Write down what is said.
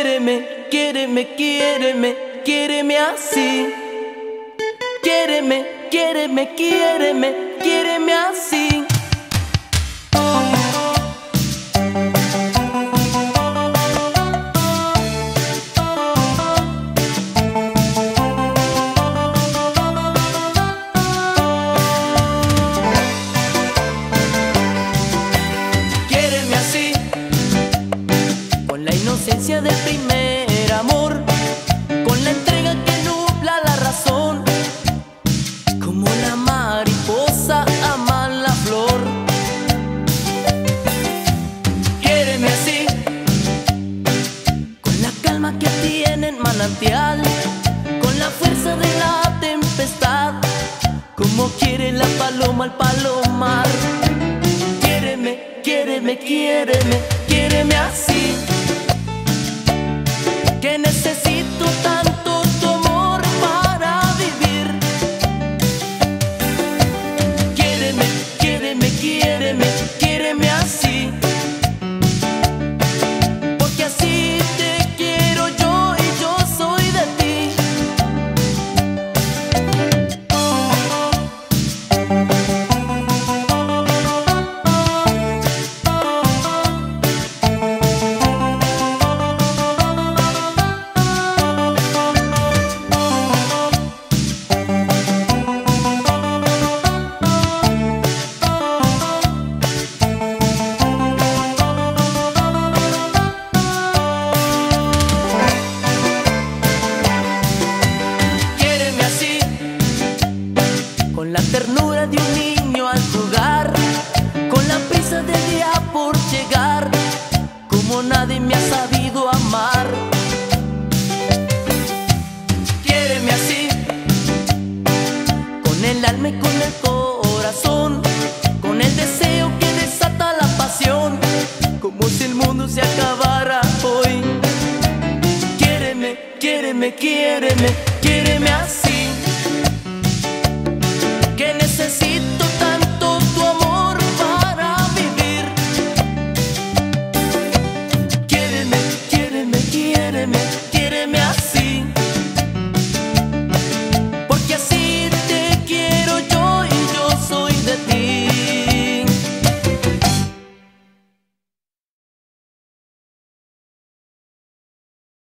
Quiéreme, quiéreme, quiéreme, quiéreme así. Quiéreme, quiéreme, quiéreme, quiéreme así. Del primer amor, con la entrega que nubla la razón, como la mariposa ama la flor. Quiéreme así, con la calma que tiene el manantial, con la fuerza de la tempestad, como quiere la paloma al palomar. Quiéreme, quiéreme, quiéreme, quiéreme así. vacilarme con el corazón, con el deseo que desata la pasión, como si el mundo se acabara hoy. Quiéreme, quiéreme, quiéreme, quiéreme así. Que necesito tanto tu amor para vivir. Quiéreme, quiéreme, quiéreme, quiéreme así.